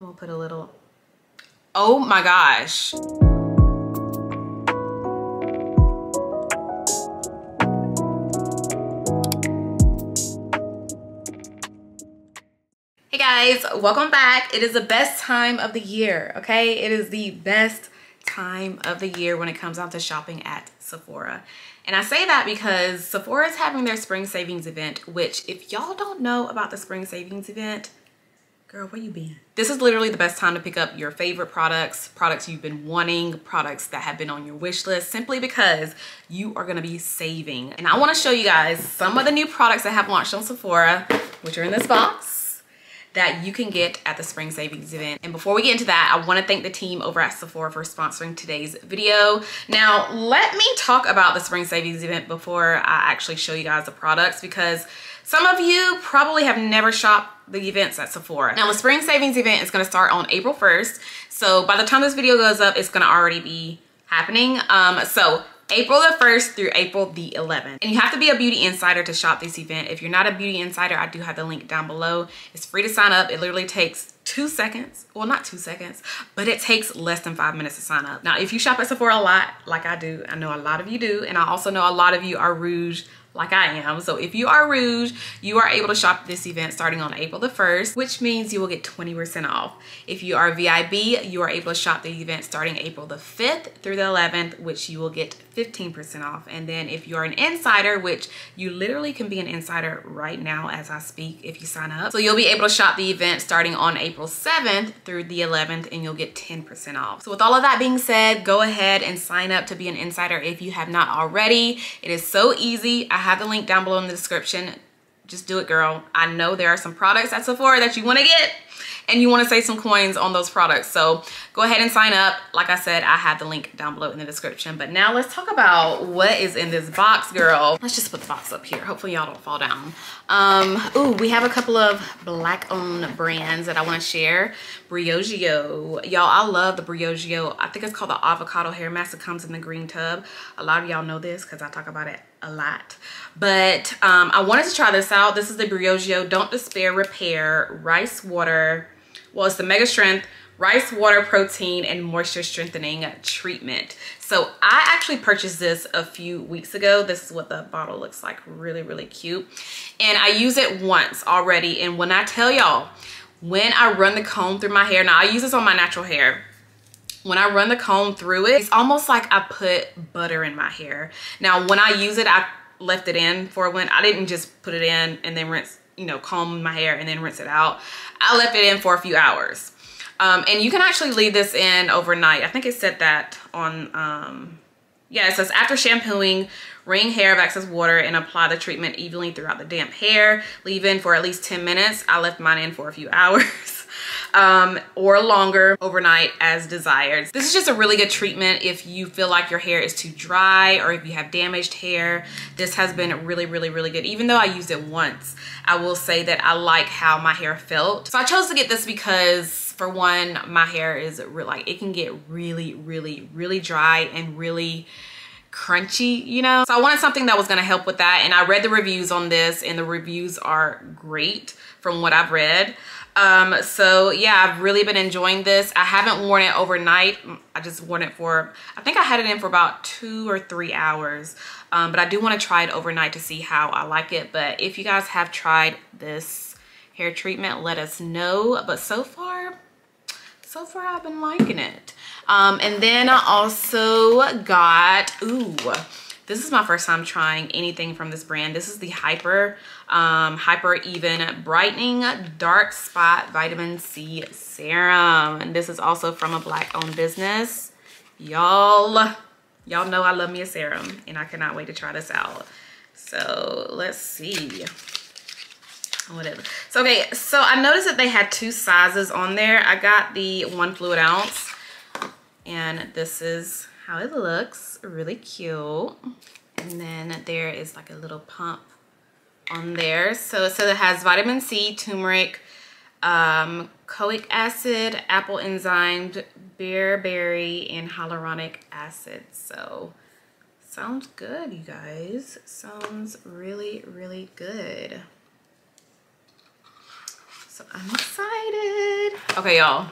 We'll put a little, oh my gosh. Hey guys, welcome back. It is the best time of the year, okay? It is the best time of the year when it comes down to shopping at Sephora. And I say that because Sephora is having their spring savings event, which if y'all don't know about the spring savings event, girl, where you been? This is literally the best time to pick up your favorite products, products you've been wanting, products that have been on your wish list, simply because you are gonna be saving. And I wanna show you guys some of the new products that have launched on Sephora, which are in this box that you can get at the spring savings event. And before we get into that, I wanna thank the team over at Sephora for sponsoring today's video. Now, let me talk about the spring savings event before I actually show you guys the products because some of you probably have never shopped the events at Sephora. Now the spring savings event is gonna start on April 1st. So by the time this video goes up, it's gonna already be happening. Um, so April the 1st through April the 11th. And you have to be a beauty insider to shop this event. If you're not a beauty insider, I do have the link down below. It's free to sign up. It literally takes two seconds. Well, not two seconds, but it takes less than five minutes to sign up. Now, if you shop at Sephora a lot, like I do, I know a lot of you do, and I also know a lot of you are Rouge like I am. So if you are Rouge, you are able to shop this event starting on April the 1st, which means you will get 20% off. If you are VIB, you are able to shop the event starting April the 5th through the 11th, which you will get 15% off. And then if you're an insider, which you literally can be an insider right now as I speak if you sign up. So you'll be able to shop the event starting on April 7th through the 11th and you'll get 10% off. So with all of that being said, go ahead and sign up to be an insider if you have not already. It is so easy. I have the link down below in the description. Just do it, girl. I know there are some products at Sephora that you wanna get and you want to save some coins on those products. So go ahead and sign up. Like I said, I have the link down below in the description. But now let's talk about what is in this box, girl. Let's just put the box up here. Hopefully y'all don't fall down. Um, ooh, we have a couple of black owned brands that I want to share. Briogeo. Y'all, I love the Briogeo. I think it's called the avocado hair mask. It comes in the green tub. A lot of y'all know this because I talk about it a lot but um, i wanted to try this out this is the briogeo don't despair repair rice water well, it's the Mega Strength Rice Water Protein and Moisture Strengthening Treatment. So I actually purchased this a few weeks ago. This is what the bottle looks like. Really, really cute. And I use it once already. And when I tell y'all, when I run the comb through my hair, now I use this on my natural hair. When I run the comb through it, it's almost like I put butter in my hair. Now, when I use it, I left it in for a when I didn't just put it in and then rinse you know, comb my hair and then rinse it out. I left it in for a few hours. Um, and you can actually leave this in overnight. I think it said that on, um, yeah, it says after shampooing, wring hair of excess water and apply the treatment evenly throughout the damp hair. Leave in for at least 10 minutes. I left mine in for a few hours um, or longer overnight as desired. This is just a really good treatment if you feel like your hair is too dry or if you have damaged hair. This has been really, really, really good. Even though I used it once, I will say that I like how my hair felt. So I chose to get this because for one, my hair is like, it can get really, really, really dry and really crunchy, you know? So I wanted something that was gonna help with that. And I read the reviews on this and the reviews are great from what I've read. Um, so yeah, I've really been enjoying this. I haven't worn it overnight. I just worn it for, I think I had it in for about two or three hours. Um, but I do want to try it overnight to see how I like it. But if you guys have tried this hair treatment, let us know. But so far, so far I've been liking it. Um, and then I also got, ooh, this is my first time trying anything from this brand. This is the Hyper, um, Hyper Even Brightening Dark Spot Vitamin C Serum. And this is also from a black owned business. Y'all, y'all know I love me a serum and I cannot wait to try this out. So let's see whatever so okay so i noticed that they had two sizes on there i got the one fluid ounce and this is how it looks. Really cute. And then there is like a little pump on there. So so it has vitamin c turmeric um kojic acid apple enzyme bearberry and hyaluronic acid. So sounds good you guys. Sounds really really good. So I'm excited. Okay, y'all.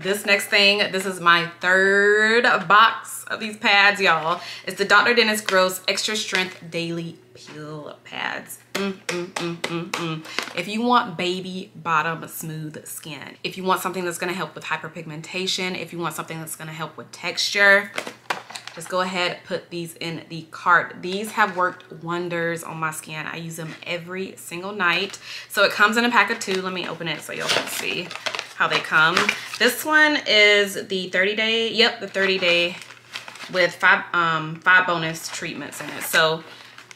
This next thing, this is my third box of these pads, y'all. It's the Dr. Dennis Gross Extra Strength Daily Peel Pads. Mm, mm, mm, mm, mm. If you want baby bottom smooth skin, if you want something that's gonna help with hyperpigmentation, if you want something that's gonna help with texture, just go ahead put these in the cart these have worked wonders on my skin i use them every single night so it comes in a pack of two let me open it so y'all can see how they come this one is the 30 day yep the 30 day with five um five bonus treatments in it so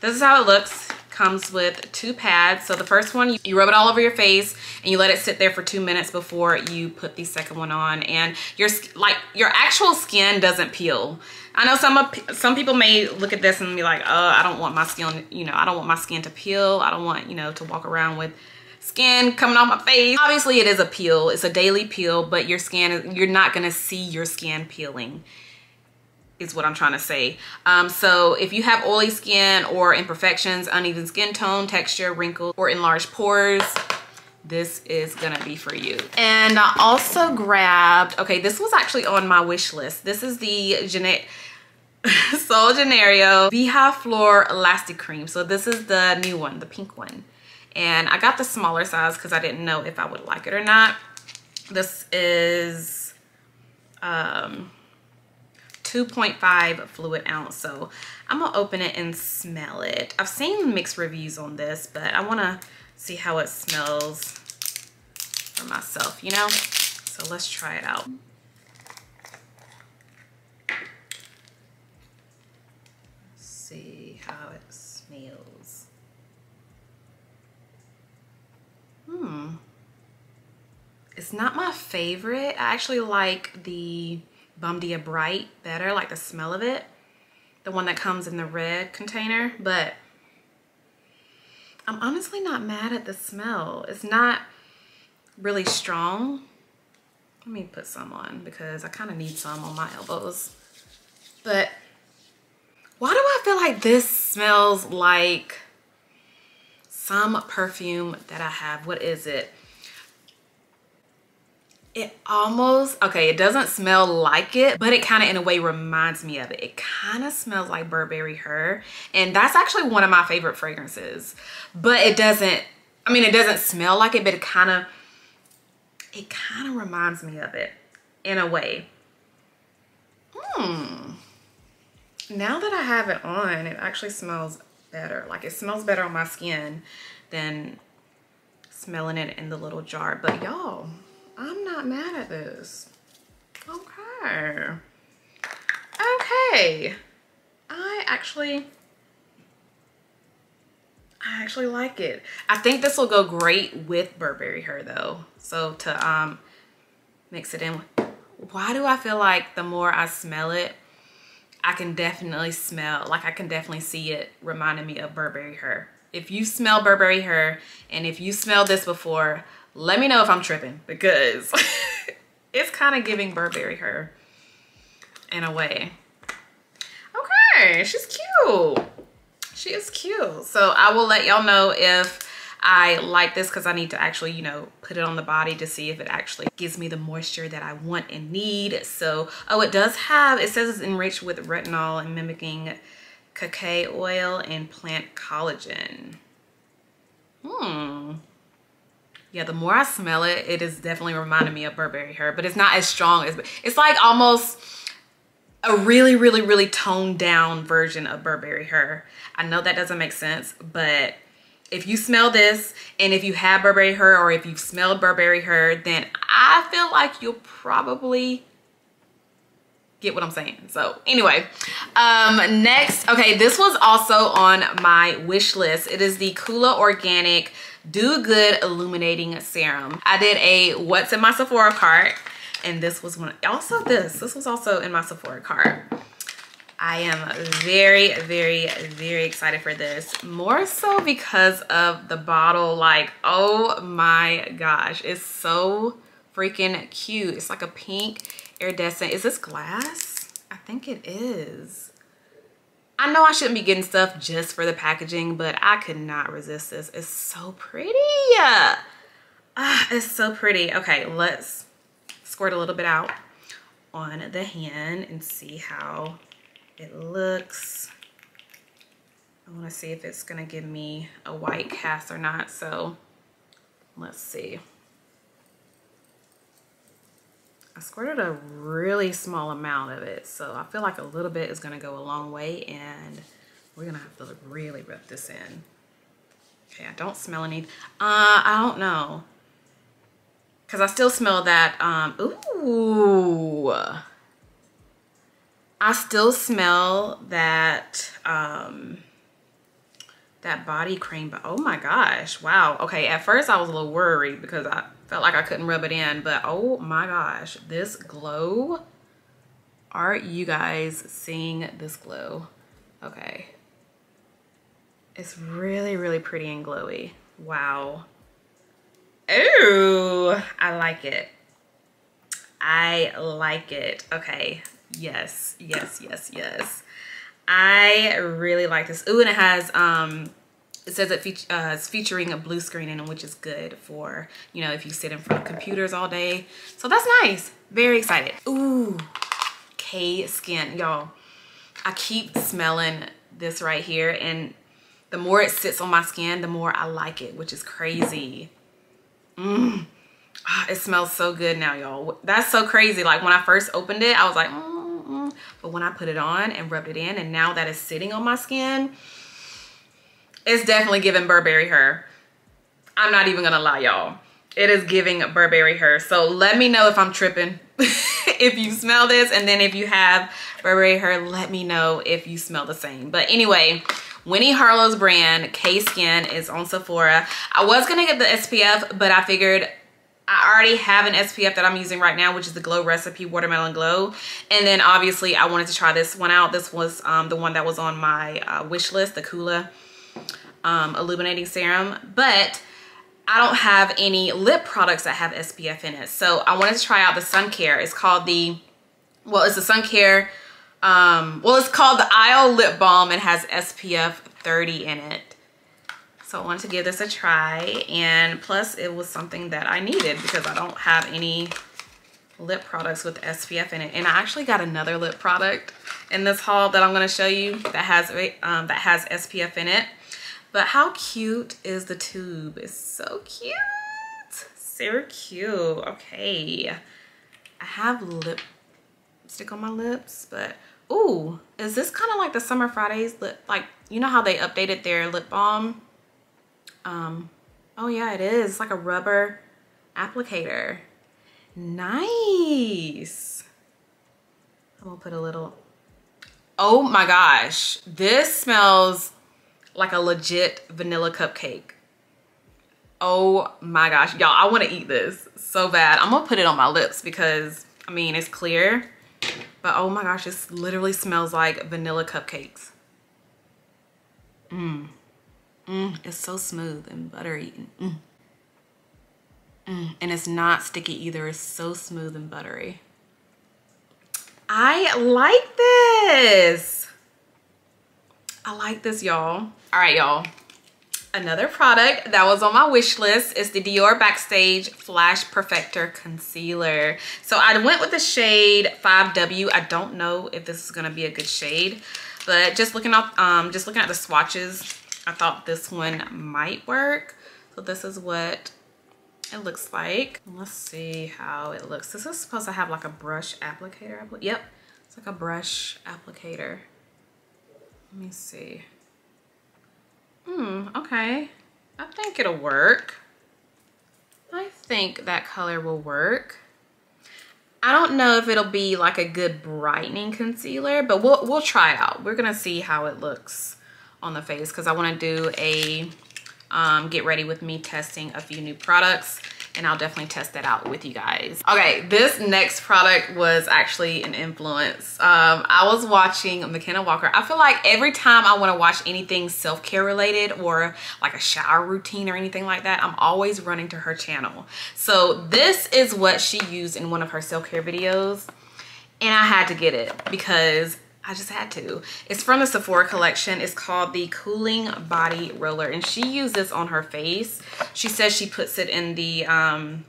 this is how it looks comes with two pads. So the first one, you rub it all over your face and you let it sit there for two minutes before you put the second one on. And your like your actual skin doesn't peel. I know some some people may look at this and be like, oh, I don't want my skin, you know, I don't want my skin to peel. I don't want, you know, to walk around with skin coming off my face. Obviously it is a peel, it's a daily peel, but your skin, you're not gonna see your skin peeling is what I'm trying to say. Um, so if you have oily skin or imperfections, uneven skin tone, texture, wrinkles, or enlarged pores, this is gonna be for you. And I also grabbed, okay, this was actually on my wish list. This is the Jeanette Sol Janeiro Beija Flor Elastic Cream. So this is the new one, the pink one. And I got the smaller size because I didn't know if I would like it or not. This is um, 2.5 fluid ounce. So I'm gonna open it and smell it. I've seen mixed reviews on this, but I wanna see how it smells for myself, you know? So let's try it out. Let's see how it smells. Hmm. It's not my favorite. I actually like the Bom Dia Bright better, like the smell of it. The one that comes in the red container, but I'm honestly not mad at the smell. It's not really strong. Let me put some on because I kind of need some on my elbows. But why do I feel like this smells like some perfume that I have? What is it? It almost okay it doesn't smell like it but it kind of in a way reminds me of it. It kind of smells like burberry her and that's actually one of my favorite fragrances. But it doesn't i mean it doesn't smell like it but it kind of it kind of reminds me of it in a way. Hmm. Now that i have it on it actually smells better. Like it smells better on my skin than smelling it in the little jar. But y'all I'm not mad at this. Okay. Okay. I actually, I actually like it. I think this will go great with Burberry Her though. So to um mix it in. Why do I feel like the more I smell it, I can definitely smell, like I can definitely see it reminding me of Burberry Her. If you smell Burberry Her and if you smelled this before, let me know if I'm tripping because it's kind of giving Burberry her in a way. Okay, she's cute. She is cute. So I will let y'all know if I like this because I need to actually, you know, put it on the body to see if it actually gives me the moisture that I want and need. So, oh, it does have, it says it's enriched with retinol and mimicking cacay oil and plant collagen. Hmm yeah the more i smell it it is definitely reminding me of burberry her but it's not as strong as it's like almost a really really really toned down version of burberry her i know that doesn't make sense but if you smell this and if you have burberry her or if you've smelled burberry her then i feel like you'll probably get what I'm saying. So anyway, um, next, okay, this was also on my wish list. It is the Coola Organic Dew Good Illuminating Serum. I did a what's in my Sephora cart and this was one, also this, this was also in my Sephora cart. I am very, very, very excited for this. More so because of the bottle. Like, oh my gosh, it's so freaking cute. It's like a pink iridescent. Is this glass? I think it is. I know I shouldn't be getting stuff just for the packaging, but I could not resist this. It's so pretty. Ah, it's so pretty. Okay, let's squirt a little bit out on the hand and see how it looks. I want to see if it's to give me a white cast or not. So let's see. I squirted a really small amount of it. So I feel like a little bit is to go a long way and we're to have to really rub this in. Okay, I don't smell any. Uh, I don't know. Because I still smell that, um, ooh. I still smell that, um, that body cream, but oh my gosh, wow. Okay, at first I was a little worried because I felt like I couldn't rub it in, but oh my gosh, this glow. Are you guys seeing this glow? Okay. It's really, really pretty and glowy. Wow. Ooh, I like it. I like it. Okay, yes, yes, yes, yes. I really like this. Ooh, and it has, um, it says it fe uh, it's featuring a blue screen in which is good for, you know, if you sit in front of computers all day. So that's nice. Very excited. Ooh, Cay Skin. Y'all, I keep smelling this right here. And the more it sits on my skin, the more I like it, which is crazy. Mmm. It smells so good now, y'all. That's so crazy. Like when I first opened it, I was like, mm, mm. but when I put it on and rubbed it in and now that it's sitting on my skin, it's definitely giving Burberry her. I'm not even gonna lie, y'all. It is giving Burberry her. So let me know if I'm tripping. if you smell this and then if you have Burberry her, let me know if you smell the same. But anyway, Winnie Harlow's brand, Cay Skin, is on Sephora. I was gonna get the SPF, but I figured I already have an SPF that I'm using right now, which is the Glow Recipe Watermelon Glow. And then obviously I wanted to try this one out. This was um, the one that was on my uh, wish list, the Coola um, Illuminating Serum. But I don't have any lip products that have SPF in it. So I wanted to try out the Sun Care. It's called the, well, it's the Sun Care um, well, it's called the Isle Lip Balm. It has SPF 30 in it. So I wanted to give this a try. And plus it was something that I needed because I don't have any lip products with SPF in it. And I actually got another lip product in this haul that I'm going to show you that has, um, that has SPF in it. But how cute is the tube? It's so cute. So cute. Okay. I have lipstick on my lips, but Ooh, is this kind of like the Summer Fridays lip? Like, you know how they updated their lip balm? Um, oh yeah, it is. It's like a rubber applicator. Nice. I'm gonna put a little, oh my gosh. This smells like a legit vanilla cupcake. Oh my gosh, y'all, I wanna eat this so bad. I'm gonna put it on my lips because, I mean, it's clear but oh my gosh, this literally smells like vanilla cupcakes. Mmm. Mmm, it's so smooth and buttery. Mmm. Mmm, and it's not sticky either. It's so smooth and buttery. I like this. I like this, y'all. All right, y'all. Another product that was on my wish list is the Dior Backstage Flash Perfector Concealer. So I went with the shade 5W. I don't know if this is gonna be a good shade, but just looking at, um, just looking at the swatches, I thought this one might work. So this is what it looks like. Let's see how it looks. This is supposed to have like a brush applicator. Yep, it's like a brush applicator. Let me see. Hmm, okay. I think it'll work. I think that color will work. I don't know if it'll be like a good brightening concealer, but we'll, we'll try it out. We're gonna see how it looks on the face because I wanna do a um, get ready with me testing a few new products and I'll definitely test that out with you guys. Okay, this next product was actually an influence. Um, I was watching McKenna Walker. I feel like every time I wanna watch anything self-care related or like a shower routine or anything like that, I'm always running to her channel. So this is what she used in one of her self-care videos and I had to get it because I just had to. It's from the Sephora collection. It's called the Cooling Body Roller. And she used this on her face. She says she puts it in the um,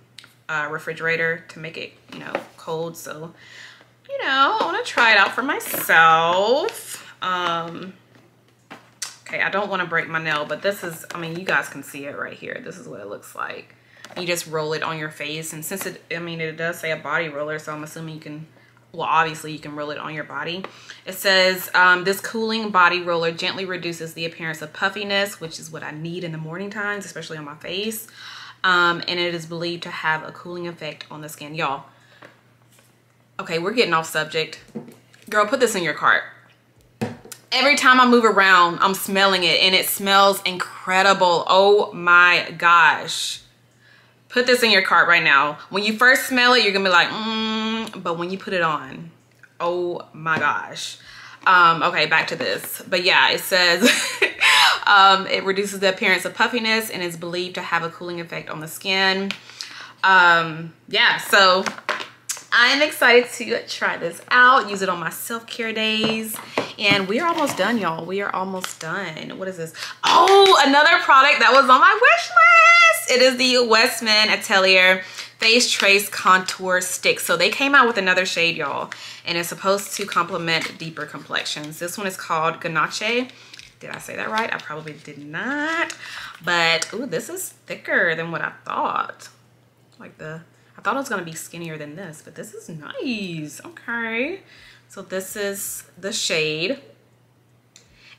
uh, refrigerator to make it, you know, cold. So, you know, I want to try it out for myself. Um, okay, I don't want to break my nail, but this is, I mean, you guys can see it right here. This is what it looks like. You just roll it on your face. And since it, I mean, it does say a body roller, so I'm assuming you can well obviously you can roll it on your body. It says um, this cooling body roller gently reduces the appearance of puffiness which is what i need in the morning times especially on my face. Um, and it is believed to have a cooling effect on the skin. Y'all okay we're getting off subject. Girl put this in your cart. Every time i move around i'm smelling it and it smells incredible. Oh my gosh put this in your cart right now. When you first smell it, you're gonna be like, mm, but when you put it on, oh my gosh. Um, okay, back to this. But yeah, it says um, it reduces the appearance of puffiness and is believed to have a cooling effect on the skin. Um, yeah, so I'm excited to try this out, use it on my self-care days. And we are almost done, y'all. We are almost done. What is this? Oh, another product that was on my wish list. It is the Westman Atelier Face Trace Contour Stick. So they came out with another shade, y'all. And it's supposed to complement deeper complexions. This one is called Ganache. Did I say that right? I probably did not. But, ooh, this is thicker than what I thought. Like the I thought it was gonna be skinnier than this, but this is nice. Okay. So this is the shade.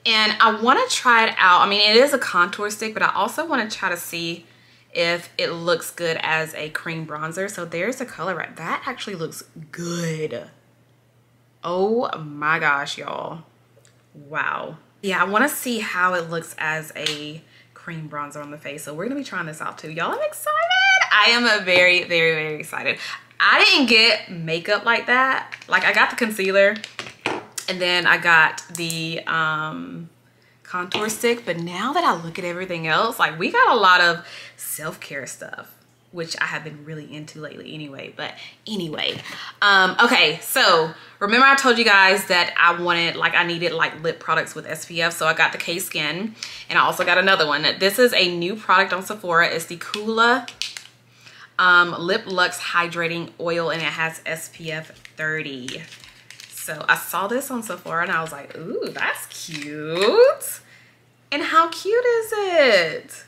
And I wanna try it out. I mean, it is a contour stick, but I also wanna try to see if it looks good as a cream bronzer. So there's a color right. That actually looks good. Oh my gosh, y'all. Wow. Yeah, I wanna see how it looks as a cream bronzer on the face. So we're gonna be trying this out too. Y'all, I'm excited. I am a very, very, very excited. I didn't get makeup like that. Like I got the concealer and then I got the um, contour stick. But now that I look at everything else, like we got a lot of self-care stuff which I have been really into lately anyway. But anyway, um, okay, so remember I told you guys that I wanted, like I needed like lip products with SPF. So I got the Cay Skin and I also got another one. This is a new product on Sephora. It's the Coola um, Liplux Hydrating Oil and it has SPF 30. So I saw this on Sephora and I was like, ooh, that's cute. And how cute is it?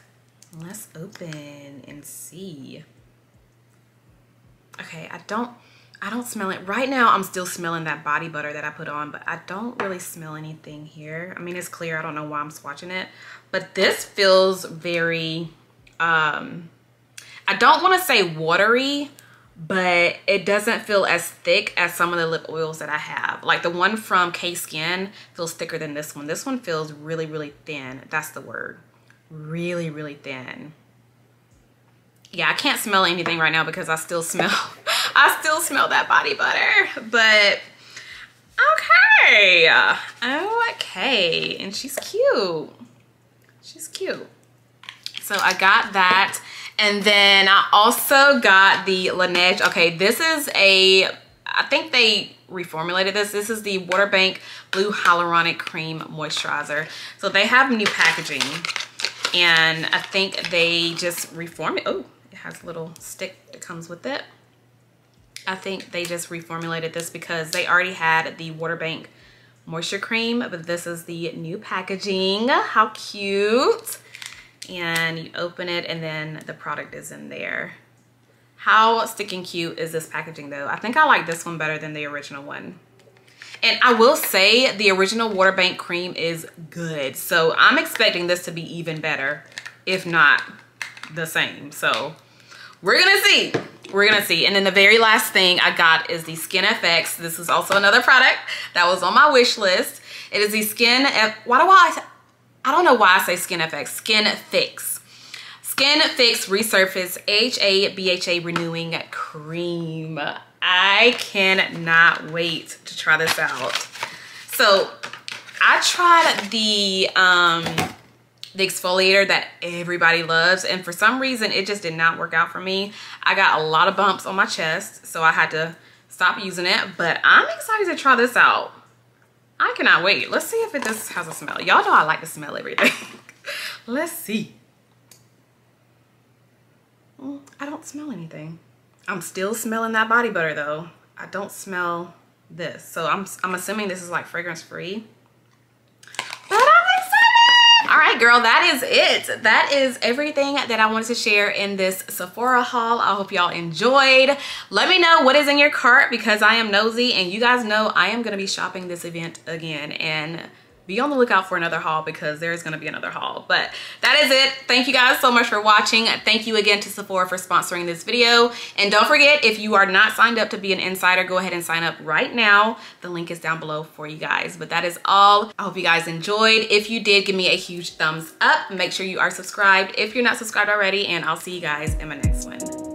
Let's open and see. Okay, I don't, I don't smell it. Right now, I'm still smelling that body butter that I put on, but I don't really smell anything here. I mean, it's clear. I don't know why I'm swatching it. But this feels very, um, I don't want to say watery, but it doesn't feel as thick as some of the lip oils that I have. Like the one from Cay Skin feels thicker than this one. This one feels really, really thin. That's the word really, really thin. Yeah, I can't smell anything right now because I still smell, I still smell that body butter, but okay. Okay, and she's cute. She's cute. So I got that. And then I also got the Laneige. Okay, this is a, I think they reformulated this. This is the Waterbank Blue Hyaluronic Cream Moisturizer. So they have new packaging and I think they just reform it. Oh, it has a little stick that comes with it. I think they just reformulated this because they already had the Waterbank Moisture Cream, but this is the new packaging. How cute. And you open it and then the product is in there. How sticking cute is this packaging though? I think I like this one better than the original one. And I will say the original Water Bank cream is good. So I'm expecting this to be even better, if not the same. So we're gonna see. We're gonna see. And then the very last thing I got is the Skin FX. This is also another product that was on my wish list. It is the Skin, F why do I, I don't know why I say Skin FX, Skin Fix. Skin Fix Resurface HA BHA Renewing Cream. I cannot wait to try this out. So I tried the um, the exfoliator that everybody loves and for some reason it just did not work out for me. I got a lot of bumps on my chest so I had to stop using it but I'm excited to try this out. I cannot wait. Let's see if it just has a smell. Y'all know I like to smell everything. Let's see. Mm, I don't smell anything. I'm still smelling that body butter though. I don't smell this. So I'm, I'm assuming this is like fragrance free. All right, girl, that is it. That is everything that I wanted to share in this Sephora haul. I hope y'all enjoyed. Let me know what is in your cart because I am nosy and you guys know I am gonna be shopping this event again and be on the lookout for another haul because there is going to be another haul. But that is it. Thank you guys so much for watching. Thank you again to sephora for sponsoring this video. And don't forget if you are not signed up to be an insider go ahead and sign up right now. The link is down below for you guys. But that is all. I hope you guys enjoyed. If you did give me a huge thumbs up. Make sure you are subscribed if you're not subscribed already and i'll see you guys in my next one